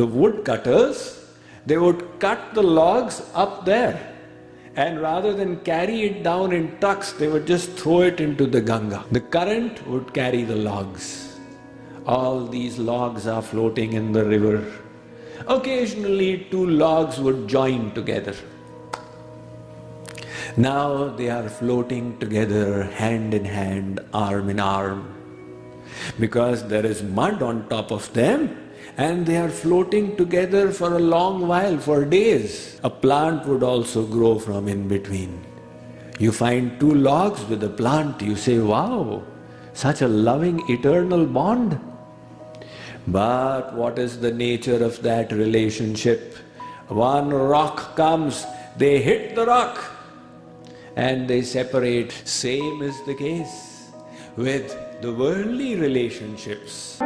The woodcutters, they would cut the logs up there. And rather than carry it down in trucks, they would just throw it into the Ganga. The current would carry the logs. All these logs are floating in the river. Occasionally, two logs would join together. Now they are floating together, hand in hand, arm in arm. Because there is mud on top of them, and they are floating together for a long while, for days. A plant would also grow from in between. You find two logs with a plant, you say, wow, such a loving eternal bond. But what is the nature of that relationship? One rock comes, they hit the rock and they separate. Same is the case with the worldly relationships.